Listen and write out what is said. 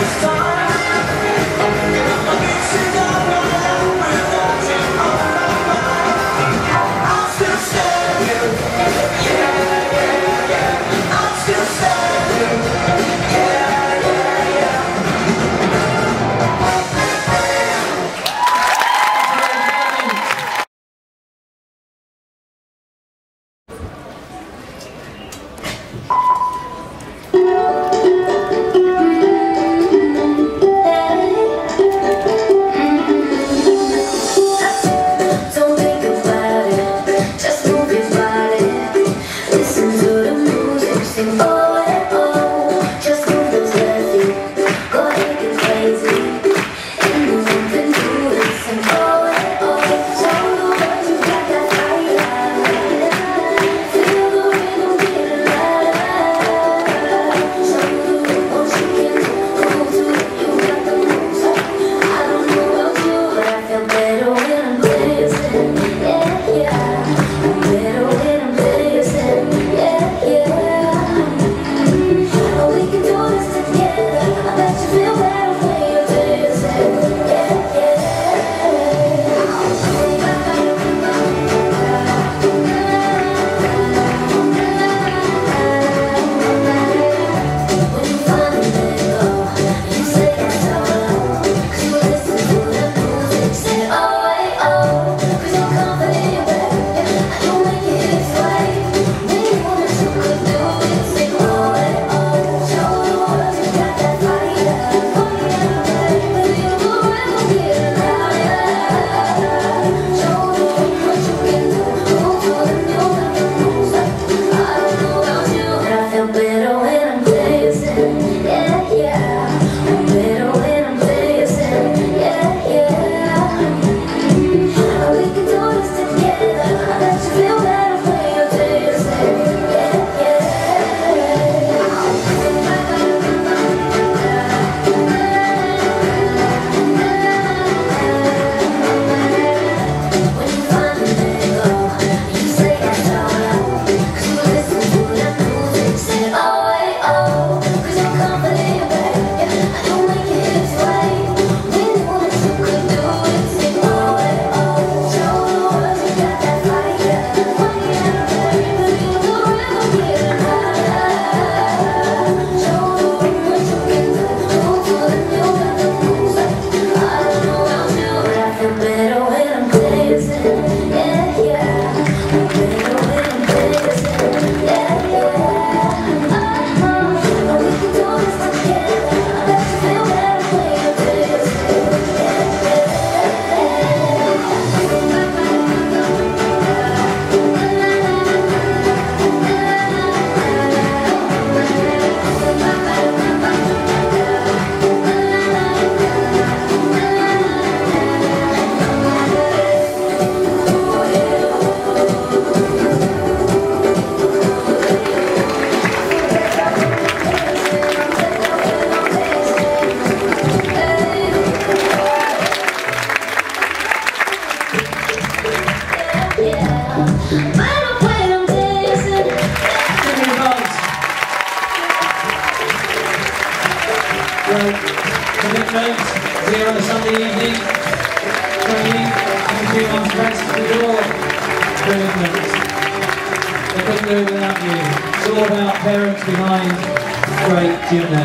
Let's go. Well, commitment here on a Sunday evening, training, and a few months rest for your commitment. They couldn't do it without you. It's all about parents behind great gym now.